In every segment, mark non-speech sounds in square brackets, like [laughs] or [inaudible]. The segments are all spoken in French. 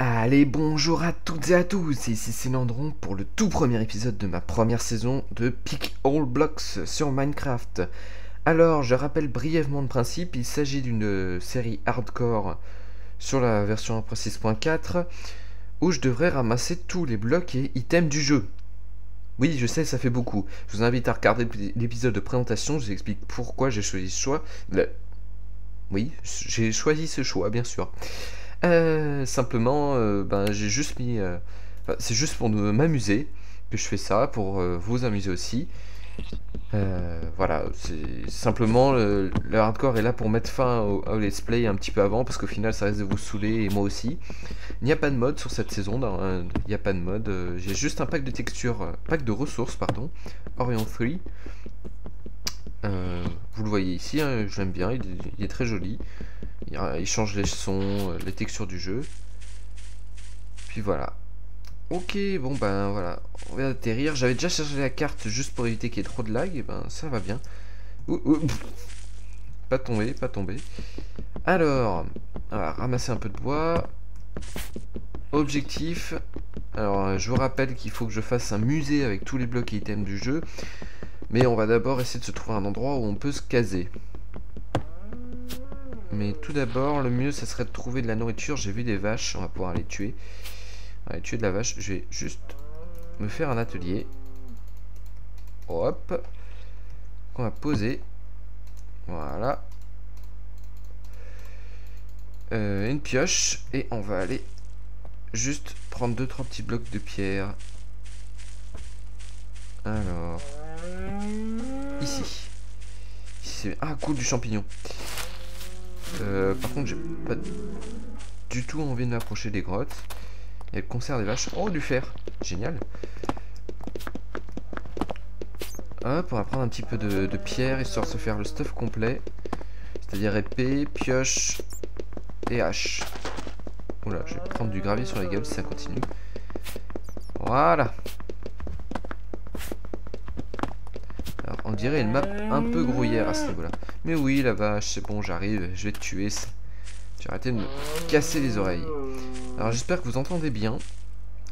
Allez, bonjour à toutes et à tous, ici c'est Landron pour le tout premier épisode de ma première saison de Pick All Blocks sur Minecraft. Alors, je rappelle brièvement le principe, il s'agit d'une série hardcore sur la version 1.6.4 où je devrais ramasser tous les blocs et items du jeu. Oui, je sais, ça fait beaucoup. Je vous invite à regarder l'épisode de présentation, je vous explique pourquoi j'ai choisi ce choix. Oui, j'ai choisi ce choix, bien sûr. Euh, simplement, euh, ben, j'ai juste mis. Euh, c'est juste pour m'amuser que je fais ça, pour vous amuser aussi. voilà, c'est simplement le, hardcore est là pour mettre fin au, let's play un petit peu avant parce qu'au final ça risque de vous saouler et moi aussi. Il n'y a pas de mode sur cette saison, il n'y a pas de mode. J'ai juste un pack de textures, pack de ressources, pardon, Orion 3. vous le voyez ici, hein, je l'aime bien, il, est très joli. Il change les sons, euh, les textures du jeu. Puis voilà. Ok, bon ben voilà, on va atterrir. J'avais déjà chargé la carte juste pour éviter qu'il y ait trop de lag, et ben ça va bien. Pas tomber, pas tomber. Alors, ramasser un peu de bois. Objectif. Alors, euh, je vous rappelle qu'il faut que je fasse un musée avec tous les blocs et items du jeu. Mais on va d'abord essayer de se trouver un endroit où on peut se caser. Mais tout d'abord, le mieux, ça serait de trouver de la nourriture. J'ai vu des vaches, on va pouvoir les tuer. On va tuer de la vache. Je vais juste me faire un atelier. Hop. On va poser. Voilà. Euh, une pioche. Et on va aller juste prendre deux trois petits blocs de pierre. Alors. Ici. ici ah, cool, du champignon. Euh, par contre, j'ai pas du tout envie de m'approcher des grottes. Il y a le concert des vaches. Oh, du fer Génial Hop, on va prendre un petit peu de, pierre histoire de se faire le stuff complet. C'est-à-dire épée, pioche et hache. Oula, je vais prendre du gravier sur les gueules si ça continue. Voilà on dirait une map un peu grouillère à ce niveau-là. Mais oui, la vache, c'est bon, j'arrive, je vais te tuer. J'ai arrêté de me casser les oreilles. Alors j'espère que vous entendez bien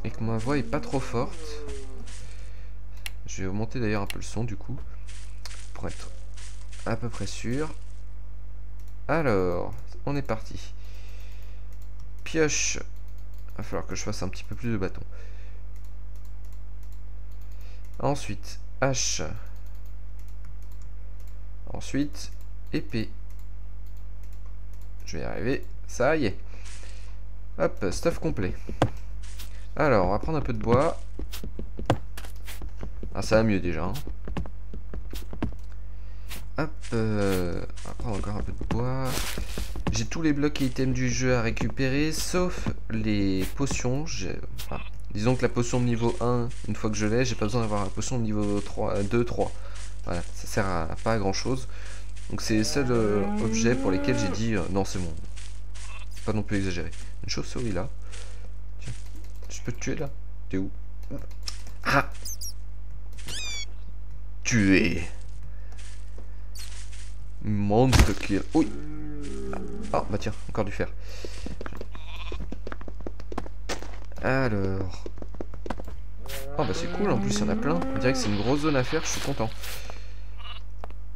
et que ma voix est pas trop forte. Je vais augmenter d'ailleurs un peu le son du coup pour être à peu près sûr. Alors, on est parti. Pioche. Il va falloir que je fasse un petit peu plus de bâton. Ensuite, hache. Ensuite, épée. Je vais y arriver. Ça y est. Hop, stuff complet. Alors, on va prendre un peu de bois. Ah, ça va mieux déjà. Hein. Hop, euh, on va prendre encore un peu de bois. J'ai tous les blocs et items du jeu à récupérer, sauf les potions. disons que la potion de niveau 1, une fois que je l'ai, j'ai pas besoin d'avoir la potion de niveau 3, 2, 3. Voilà, ça sert à, pas grand chose. Donc c'est les seuls euh, objets pour lesquels j'ai dit euh, non c'est bon. Pas non plus exagéré. Une chauve-souris là. Tiens, je peux te tuer là? T'es où? Ah Tuer Monster kill. Oui Ah bah tiens, encore du fer. Alors. Oh bah c'est cool, en plus il y en a plein. On dirait que c'est une grosse zone à faire, je suis content.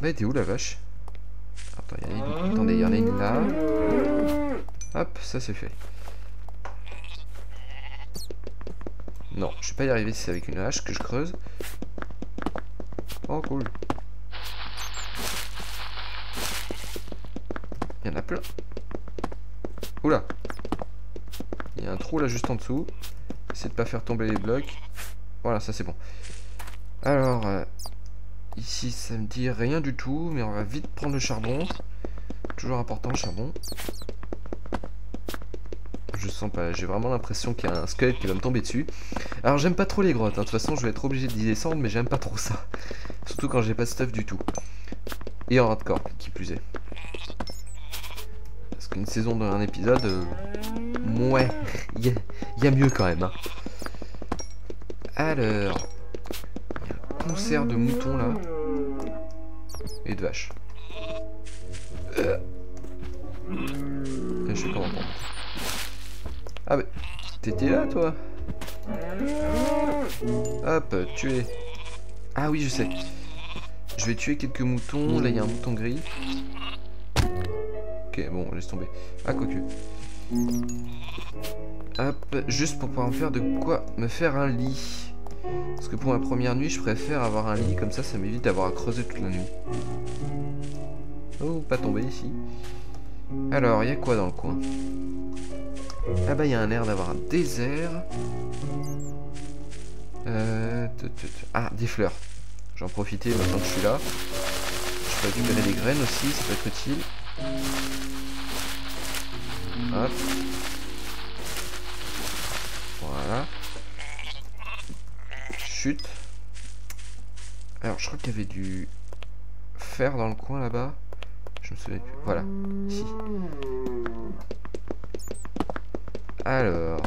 Bah t'es où la vache Attendez, il y en a une là. Hop, ça c'est fait. Non, je vais pas y arriver si c'est avec une hache que je creuse. Oh cool. Il y en a plein. Oula. Il y a un trou là juste en dessous. Essaye de pas faire tomber les blocs. Voilà, ça c'est bon. Alors, euh, Ici, ça me dit rien du tout, mais on va vite prendre le charbon. Toujours important, le charbon. Je sens pas, j'ai vraiment l'impression qu'il y a un squelette qui va me tomber dessus. Alors, j'aime pas trop les grottes, hein. de toute façon, je vais être obligé d'y descendre, mais j'aime pas trop ça. [laughs] Surtout quand j'ai pas de stuff du tout. Et en hardcore, qui plus est. Parce qu'une saison d'un épisode, euh, ouais, [laughs] il y, a mieux quand même. Hein. Alors, concert de moutons là. Et de vaches. Euh. Je sais pas Ah bah, t'étais là toi? Hop, tuer. Ah oui, je sais. Je vais tuer quelques moutons. Là, il y a un mouton gris. Ok, bon, laisse tomber. Ah, quoique. Hop, juste pour pouvoir me faire de quoi me faire un lit. Parce que pour ma première nuit, je préfère avoir un lit, comme ça, ça m'évite d'avoir à creuser toute la nuit. Oh, pas tomber ici. Alors, il y a quoi dans le coin? Ah bah, il y a un air d'avoir un désert. Euh, ah, des fleurs. J'en profiter maintenant que je suis là. Je peux récupérer des graines aussi, ça peut être utile. Hop. Voilà. Chute. Alors, je crois qu'il y avait du fer dans le coin là-bas. Je me souviens plus. Voilà, ici. Alors.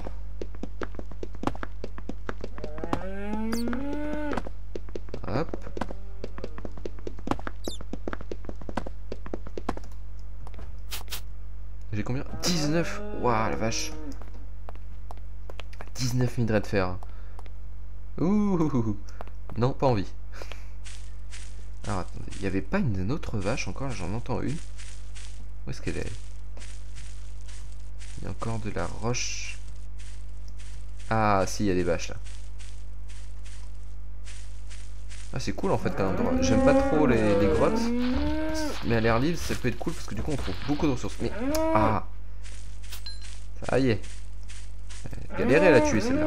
J'ai combien? 19 Waouh, la vache 19 minerais de fer. Ouh Non, pas envie. Alors, attendez. Il n'y avait pas une autre vache encore j'en entends une. Où est-ce qu'elle est, Il y a encore de la roche. Ah, si, il y a des vaches, là. Ah, c'est cool, en fait, quand même. J'aime pas trop les, les grottes. Mais à l'air libre, ça peut être cool parce que du coup, on trouve beaucoup de ressources. Mais. Ah Ça y est. Galéré à la tuer celle-là.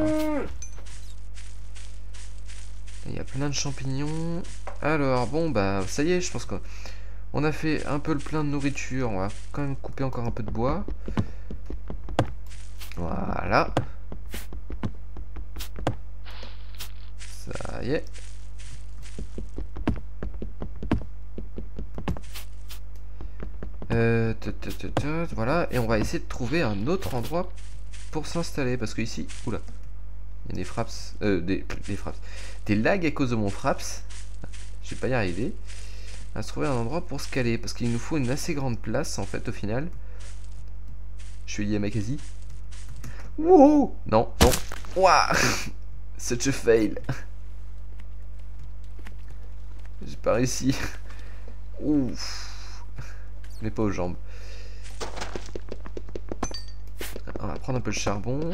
Il y a plein de champignons. Alors, bon, bah, ça y est, je pense qu'on a fait un peu le plein de nourriture. On va quand même couper encore un peu de bois. Voilà. Ça y est. Euh, voilà, et on va essayer de trouver un autre endroit pour s'installer. Parce que ici, oula, il y a des fraps, euh, des, fraps, des lags à cause de mon fraps. Je vais pas y arriver. À se trouver un endroit pour se caler. Parce qu'il nous faut une assez grande place en fait au final. Je suis quasi. Wouhou Non, non. Waouh [laughs] Such a fail. J'ai pas réussi. Ouf mais pas aux jambes. On va prendre un peu de charbon.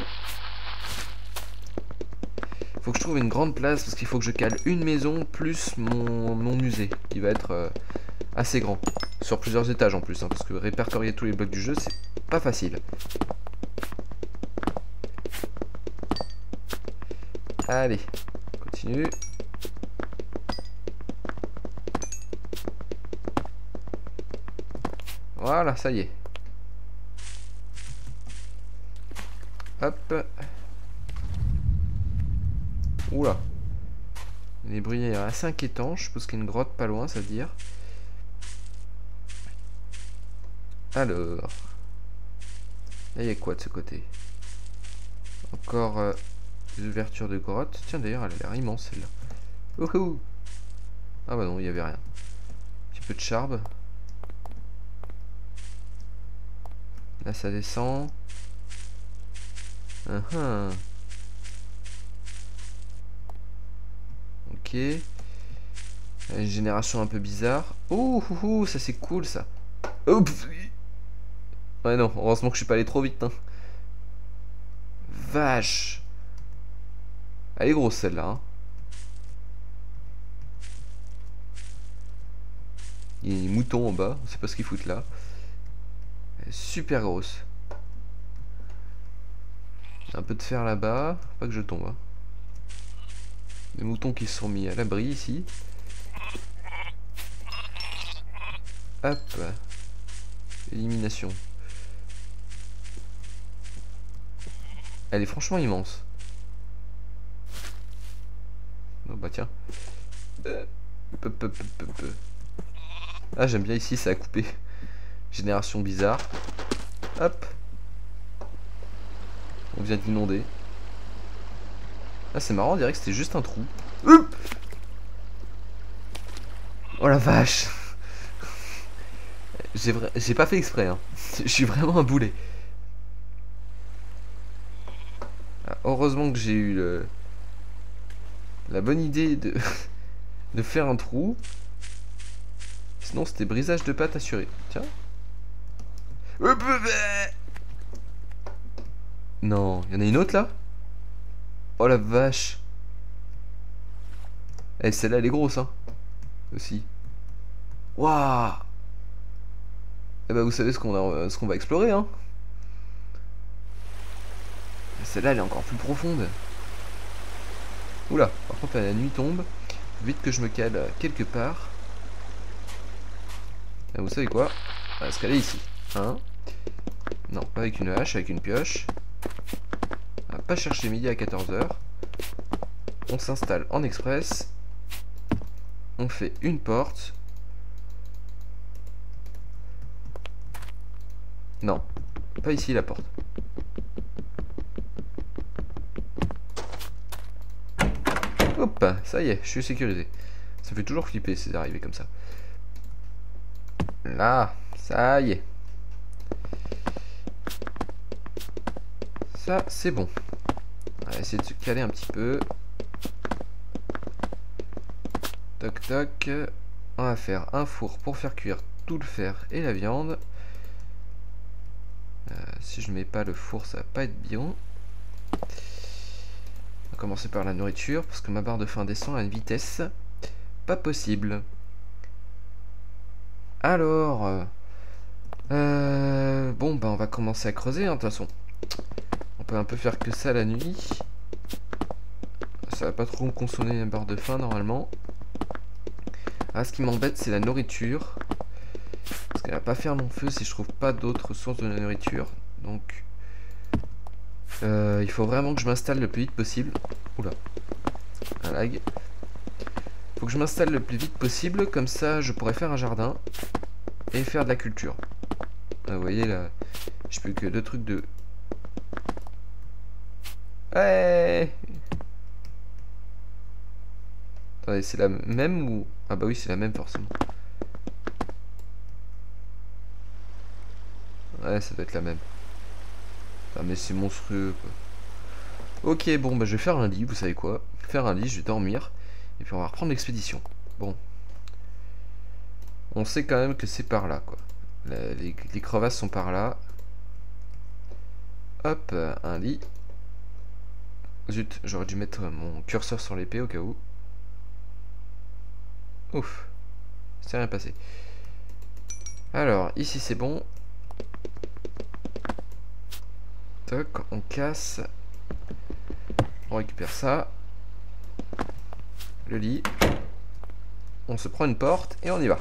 Faut que je trouve une grande place parce qu'il faut que je cale une maison plus mon, musée qui va être euh, assez grand. Sur plusieurs étages en plus, hein, parce que répertorier tous les blocs du jeu, c'est pas facile. Allez, continue. Voilà, ça y est. Hop. Oula. Les bruits assez inquiétants. Je suppose qu'il y a une grotte pas loin, ça veut dire. Alors. Là, il y a quoi de ce côté? Encore euh, des ouvertures de grotte. Tiens, d'ailleurs, elle a l'air immense, celle-là. Ah bah non, il n'y avait rien. Un petit peu de charbe. Là, ça descend. Uh. Une génération un peu bizarre. Ouh, ouh, ça c'est cool ça. Ouais non, heureusement que je suis pas allé trop vite. Hein. Vache. Elle est grosse celle-là. Hein. Il y a des moutons en bas, on sait pas ce qu'ils foutent là super grosse. Un peu de fer là-bas. Pas que je tombe. Hein. Les moutons qui se sont mis à l'abri ici. Hop. Élimination. Elle est franchement immense. Oh bah tiens. Ah j'aime bien ici, ça a coupé. Génération bizarre. Hop. On vient d'inonder. Ah, c'est marrant, on dirait que c'était juste un trou. Oh la vache J'ai pas fait exprès, hein. [laughs] Je suis vraiment un boulet. heureusement que j'ai eu la bonne idée de... [laughs] de faire un trou. Sinon, c'était brisage de pâte assuré. Tiens. Non, il y en a une autre là? Oh la vache. Eh, celle-là, elle est grosse, hein. Aussi. Waouh Eh ben, vous savez ce qu'on ce qu'on va explorer, hein. Celle-là, elle est encore plus profonde. Oula, par contre, la nuit tombe. Vite que je me cale quelque part. Et vous savez quoi? On va se caler ici. Hein Non, pas avec une hache, avec une pioche. On va pas chercher midi à 14h. On s'installe en express. On fait une porte. Non, pas ici la porte. Hop, ça y est, je suis sécurisé. Ça fait toujours flipper ces arrivées comme ça. Là, ça y est. Ça, c'est bon. On va essayer de se caler un petit peu. Toc toc. On va faire un four pour faire cuire tout le fer et la viande. Euh, si je mets pas le four, ça va pas être bien. On va commencer par la nourriture parce que ma barre de faim descend à une vitesse pas possible. Alors, euh, bon, bah on va commencer à creuser, hein, de toute façon. On peut un peu faire que ça la nuit. Ça va pas trop me consommer la barre de faim, normalement. Ah, ce qui m'embête, c'est la nourriture. Parce qu'elle va pas faire mon feu si je trouve pas d'autres sources de nourriture. Donc, euh, il faut vraiment que je m'installe le plus vite possible. Oula, un lag. Faut que je m'installe le plus vite possible, comme ça je pourrais faire un jardin et faire de la culture. Ah, vous voyez là, je peux que deux trucs de... Ouais Attendez, c'est la même ou... Ah bah oui, c'est la même forcément. Ouais, ça doit être la même. Ah mais c'est monstrueux quoi. Ok, bon bah je vais faire un lit, vous savez quoi Faire un lit, je vais dormir. Et puis on va reprendre l'expédition. Bon. On sait quand même que c'est par là, quoi. Les, crevasses sont par là. Hop, un lit. Zut, j'aurais dû mettre mon curseur sur l'épée au cas où. Ouf. C'est rien passé. Alors, ici c'est bon. Toc, on casse. On récupère ça le lit. On se prend une porte et on y va.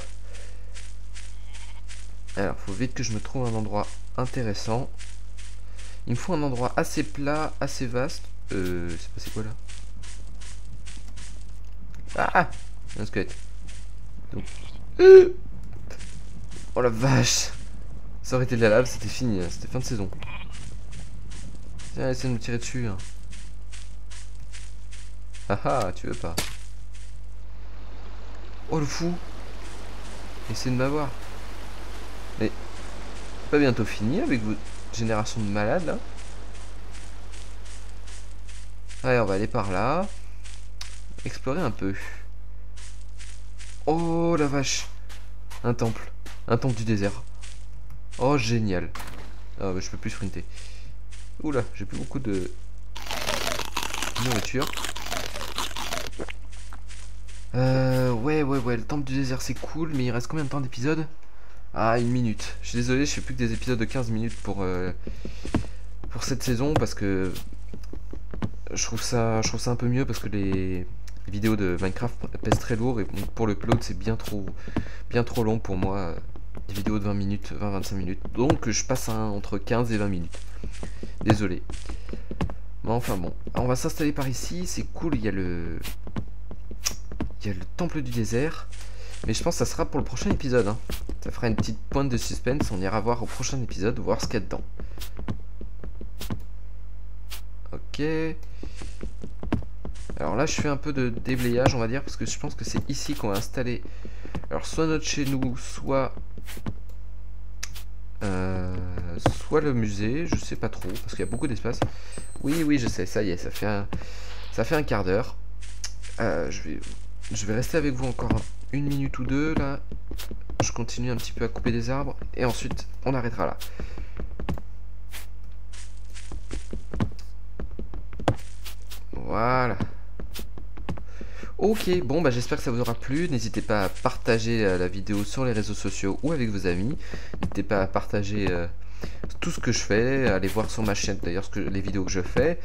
Alors, faut vite que je me trouve un endroit intéressant. Il me faut un endroit assez plat, assez vaste. Euh, c'est passé quoi là Ah Un squelette. Oh la vache Ça aurait été de la lave, c'était fini, hein. c'était fin de saison. Tiens, essaye de me tirer dessus. Hein. Ah ah, tu veux pas. Oh le fou Essaye de m'avoir. Mais pas bientôt fini avec votre génération de malades là Allez, on va aller par là. Explorer un peu. Oh la vache Un temple. Un temple du désert. Oh génial. Ah bah, je peux plus sprinter. Oula, j'ai plus beaucoup de nourriture. Euh, ouais, ouais, ouais, le temple du désert c'est cool, mais il reste combien de temps d'épisode Ah, une minute. Je suis désolé, je fais plus que des épisodes de 15 minutes pour, euh, pour cette saison parce que je trouve, ça, un peu mieux parce que les, vidéos de Minecraft pèsent très lourd et pour le upload c'est bien trop, long pour moi. Des vidéos de 20 minutes, 20-25 minutes. Donc je passe entre 15 et 20 minutes. Désolé. Mais enfin bon, on va s'installer par ici, c'est cool, il y a le il y a le temple du désert. Mais je pense que ça sera pour le prochain épisode. Hein. Ça fera une petite pointe de suspense. On ira voir au prochain épisode, voir ce qu'il y a dedans. Ok. Alors là, je fais un peu de déblayage, on va dire, parce que je pense que c'est ici qu'on va installer. Alors, soit notre chez nous, soit... Euh, soit le musée, je sais pas trop, parce qu'il y a beaucoup d'espace. Oui, oui, je sais, ça y est, ça fait un, ça fait un quart d'heure. Euh, je, vais, je vais rester avec vous encore une minute ou deux, là. Je continue un petit peu à couper des arbres, et ensuite, on arrêtera là. Voilà. Ok, bon bah j'espère que ça vous aura plu. N'hésitez pas à partager euh, la vidéo sur les réseaux sociaux ou avec vos amis. N'hésitez pas à partager euh, tout ce que je fais, aller voir sur ma chaîne d'ailleurs les vidéos que je fais.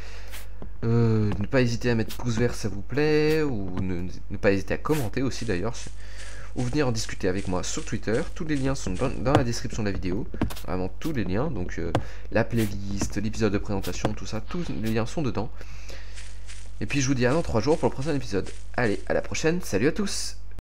Euh, ne pas hésiter à mettre pouce vert ça vous plaît, ou ne, pas hésiter à commenter aussi d'ailleurs, ou venir en discuter avec moi sur Twitter. Tous les liens sont dans, la description de la vidéo, vraiment tous les liens, donc la playlist, l'épisode de présentation, tout ça, tous les liens sont dedans. Et puis je vous dis à dans 3 jours pour le prochain épisode. Allez, à la prochaine, salut à tous